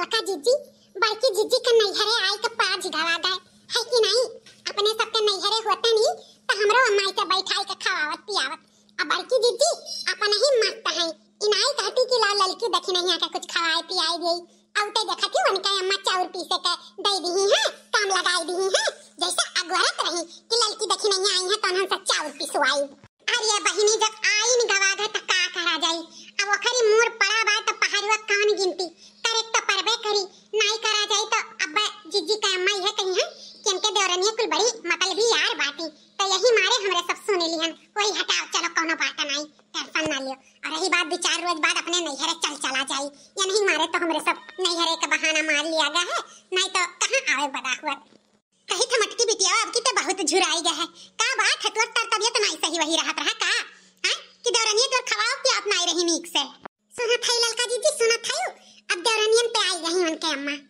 लड़का जीजी, बड़की जीजी का नैहरे आई के पाज गवा दे। है कि नहीं? अपने सबके नैहरे होते नहीं तो हमरो अम्मा के बैठाई के खवावत पियावत। अब बड़की जीजी, अपन ही मस्त है। इनाई कहती कि, ला लड़की देखी नहीं आके कुछ खवाए पियाई गई? औते कि उनका अम्मा चाउर पीसे के दे दी है, काम लगाई दी है जैसे अगवरत रही कि लड़की देखी नहीं आई है तो हम सब चाउर पिसवाई अरे बहिनी जब आई नहीं गवा गए तो का करा जाई अब ओखरी मोर पड़ा बा तो पहाड़वा कौन गिनती करे तो परबे करी नहीं करा जाई तो अब जीजी का अम्मा यह कही है कि इनके देवरनिया कुल बड़ी मतलब भी यार बाटी तो यही मारे हमरे लिहन वही हटाओ, चलो कोनो बात नहीं टेंशन ना लियो। और रही बात, दो चार रोज बाद अपने नैहरे चल चला जाई। या नहीं मारे तो हमरे सब नैहरे का बहाना मार लिया गया है। नहीं तो कहाँ आवे बड़ा हुआ। कही था मटकी बिटिया अब की तो बहुत झुराई गया है। का बात है, तोर तर तबियत नहीं सही, वही रहत रहा का? हैं? कि देवरनिया तो खवाओ कि आप नहीं रही नीक से? सुना था ललका दीदी सुना था अब देवरनियन पे आई रही उनके अम्मा।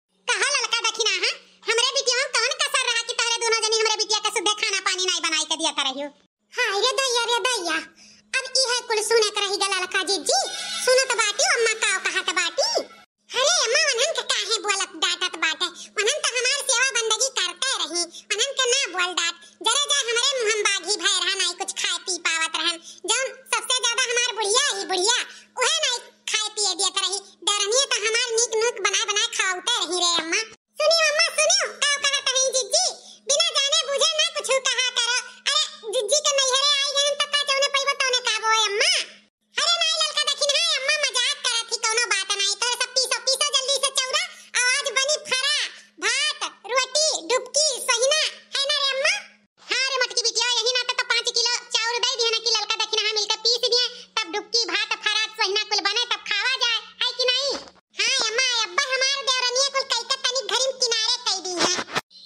सहीना कुल बने तब खावा जाए, है कि नहीं? हाँ, अम्मा, अब्बा हमार देवरनिया कुल कई का तनी घरी किनारे कई दी है।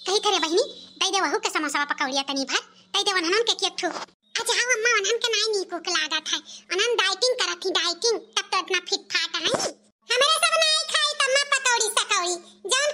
कही करे बहिनी? दई दे वहू के समोसा पकौड़िया तनी भर दई दे वनहन के केक ठू। अच्छा हाँ अम्मा वनहन के नहीं नीको के लागत है। अनन डाइटिंग करत थी, डाइटिंग। तब तो इतना फिट फाट है। हमरे सब नहीं खाई तम्मा पकौड़ी सकौड़ी जौन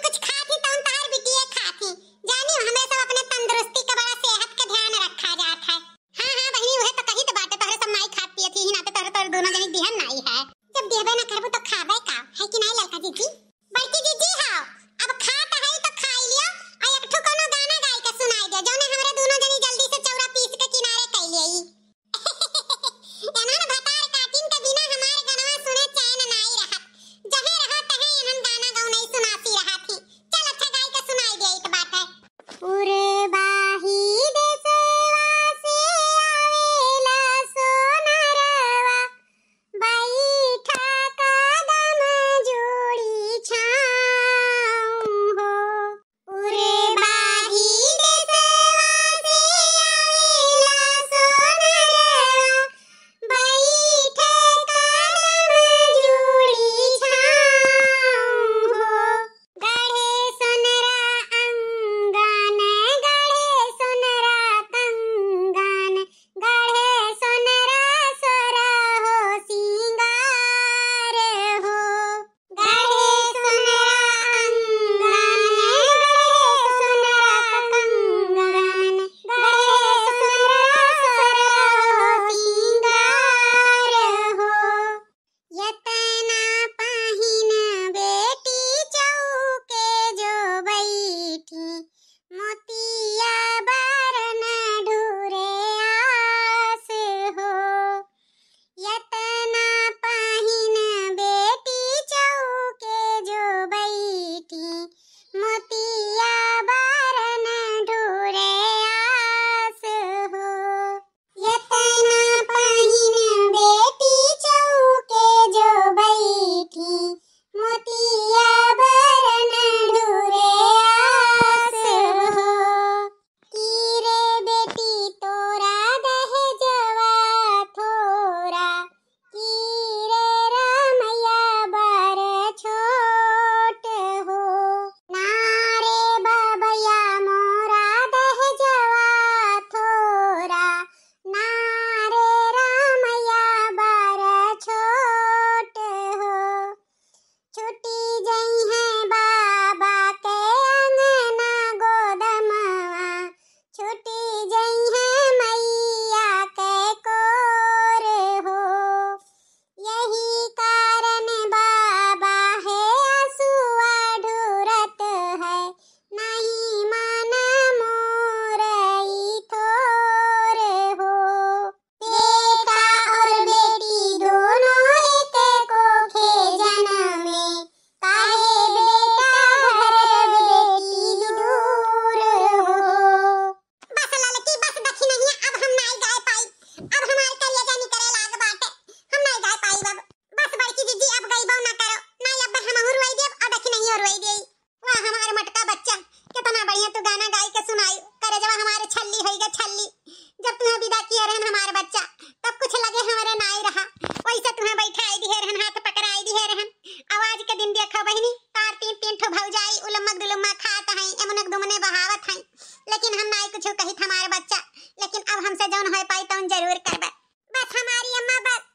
देखो बहिनी तार तीन तीन ठो भौजाई उलमक दुलमक खात हैं एमनक दुमने बहावत हैं। लेकिन हम नाई कुछ कही हमारे बच्चा। लेकिन अब हमसे जौन हो पाई तौन ज़रूर करबे। बस हमारी अम्मा बस।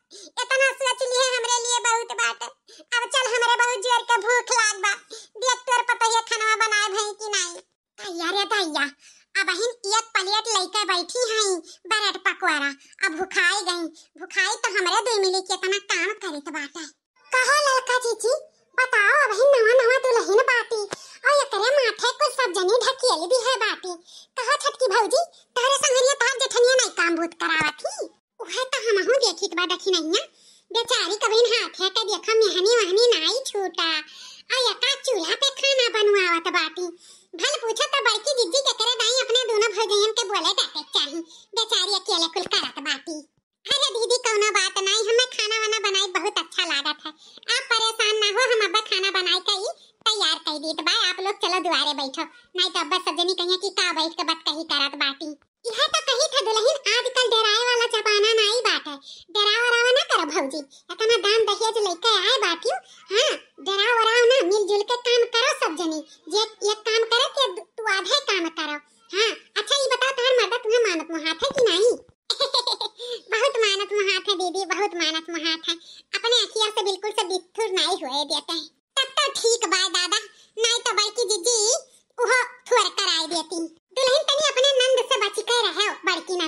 इतना सोच ली है हमरे लिए बहुत बात अब चल हमरे बहुत ज़ोर के भूख लाग बा देख तोर पता है खाना बनाए भई कि नहीं तैयार है तैया अब हिन एक प्लेट लेके बैठी हैं, ब्रेड पकवाड़ा अब भुखाई गई। भुखाई तो हमरे दो मिली कितना काम करित बाटे। कहो लड़का जीजी बताओ अब हिन नवा नवा दुल्हन बाटी और एकरे माथे को सब जनी ढकेली भी है बाटी कहो छटकी भौजी? तहरे संगरिया तार जेठनिया नहीं काम भूत करावत। थी उहे तो हमहू देखित बा देखी नहीं बेचारी कभी हाथ है के देखा मेहनी वहनी नाई छूटा। और यका चूल्हा पे खाना बनवावत बाटी भल पूछा तो बड़की जिज्जी के करे दाई अपने दोनों भौजाइयन के बोले डाटे चाही बेचारी अकेले कुल करत बाटी अरे दीदी कौनो बात नहीं हमें खाना वाना बनाई बहुत अच्छा लागत है आप परेशान ना हो हम अब्बा खाना बनाई कई तैयार कर दीत बा आप लोग चलो दुआरे बैठो नहीं तो अब्बा सजनी कहिए कि का बैठ के बात कही करत बाटी यह तो कही था दुल्हन आजकल डराए वाला जमाना नहीं बात है डराव वराव ना करो भौजी इतना दान दहेज लेके आए बाटियो हाँ डराव वराव ना मिलजुल के काम करो सब जनी जे एक काम करे के तू आधे काम करो हाँ अच्छा ये बता तार मर्दा तुम्हें मानत मुहात है कि नहीं बहुत मानत मुहात है दीदी बहुत मानत मुहात है अपने अखिया से बिल्कुल से बिथुर नहीं हुए देते हैं तब तो ठीक बा दादा नहीं तो बड़की जीजी उहो थोर कराई देती दुल्हन तनी अपने नंद से बची के रहे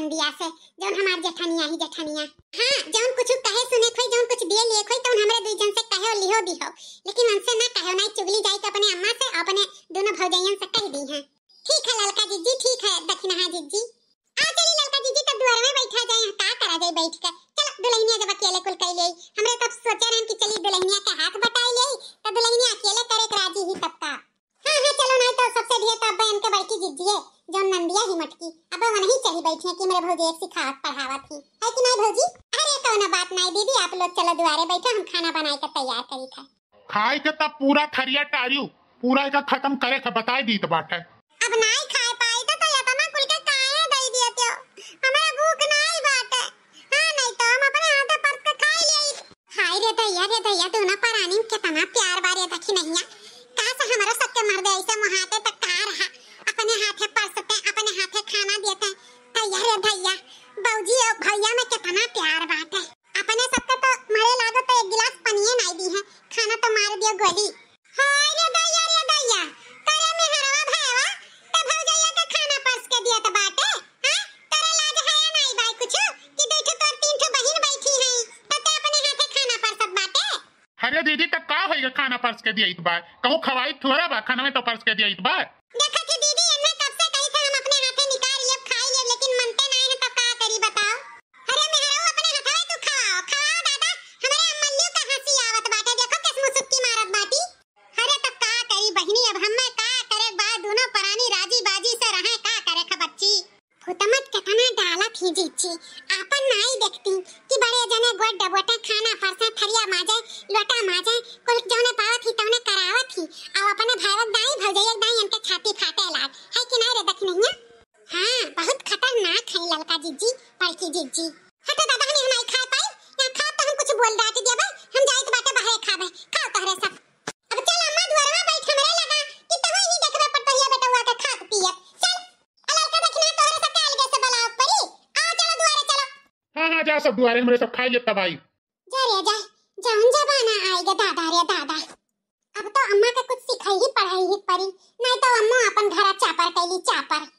बड़की नंदिया से। जौन हमार जेठनिया ही जेठनिया। हाँ जौन कुछ कहे सुने खोई, जौन कुछ दिए लिए खोई, तौन हमरे दुई जन से कहे लिहो दिहो लेकिन उनसे ना कहो नहीं चुगली जाई तो अपने अम्मा से अपने दोनों भौजाइयन से कह दी हैं। ठीक है ललका जीजी, ठीक है दक्षिणा जीजी। आ चली ललका जीजी, तब द्वार में बैठा जाए का करा जाए बैठ के। चलो, दुल्हनिया जब अकेले कुल कह ले हमरे तब सोचे रहन कि चली दुल्हनिया के हाथ बटाई ले तब दुल्हनिया अकेले करे राज़ी ही तब का हाँ हाँ चलो नहीं तो सबसे ढेर तब बहन के बैठी जिद्दी है जो नंदिया ही मटकी। अब वो नहीं चली बैठी है कि मेरे भौजी एक सिखावत पढ़ावत थी। है कि नहीं भौजी? अरे कौनो बात नहीं दीदी आप लोग चलो दुआरे बैठो हम खाना बनाए के तैयार करी था खाए के तब पूरा थरिया टारियू पूरा एक खत्म करे के बताई दी तो बाटे अब नहीं खाए पाई तो तो इतना कुल के काहे दई दिए त्यो। हमें भूख नहीं बाटे हाँ। नहीं तो हम अपने हाथे परस के खा लिए हाय रे दैया रे दैया दोनों परानी कितना प्यार बारे देखी नहीं का से हमारा सत्य मर दे ऐसे मुहाते तक का रहा अपने हाथे परसते अपने हाथे खाना देते दैया रे दैया बौजी और भैया में कितना प्यार बात है अपने सबके तो मरे लागो तो एक गिलास पनिए नहीं दी है खाना तो मार दियो गोली हाय रे दैया रे दैया करे में हरवा भावा ते भौजैया के खाना परस के दिया तो बाटे हाँ तेरे लाज है या नहीं भाई कुछ कि देखो तो तीन ठो बहन बैठी हैं तो ते अपने हाथे खाना परसत बाटे अरे दीदी, तब का होइगा खाना परस के दिया बा कहूँ खवाई थोड़ा बा, खाना में तो परस के दिया बा देखा कि दीदी इनने कब से कही था हम अपने हाथे निकाल लिए खाई लिए लेकिन मनते नहीं है तब का करी बताओ? अरे मैं मेहराऊ अपने हाथे तू खाओ खाओ दादा, हमारे अम्मल्लू का हँसी आवत बाटे, देखो किस मुसुक्की मारत बाटी। अरे तब का करी बहिनी, अब हम में का करे बा दोनों परानी राज़ी बाजी से रहे, का करे ख बच्ची? फुतमत कितना डाला थी जीची, आपन नहीं देखती कि बड़े जने गोड डबोटे खाना परसे थरिया माजे लोटा माजे कुल जौने पावत ही तौने करावत ही अब अपने भावत दाई भौजैया दाई इनके छाती फाटे लाग। है कि नहीं रे दखनिया? हाँ बहुत खतरनाक है ललका जीजी बड़की जीजी हटो दादा हमें नहीं खा पाई या खा तो हम कुछ बोल डाट दिया हम जाए तो बाटे बाहर खाबे। खाओ तहरे सब। अब चल अम्मा द्वार में बैठ हमरे लगा कि तब ही देखबे पटरिया बेटा हुआ के खात पियत। चल अलग का दखना तोरे से अलगे से बलाव परी। आओ चलो द्वारे चलो। हाँ हाँ जा सब दुआरे हमरे सब खाई ले तब आई। जा रे जा। जान जबाना आएगा दादा रे, दादा। अब तो अम्मा का कुछ सिखाई ही पढ़ाई ही परी। नहीं तो अम्मा अपन घर चापर कैली, चापर।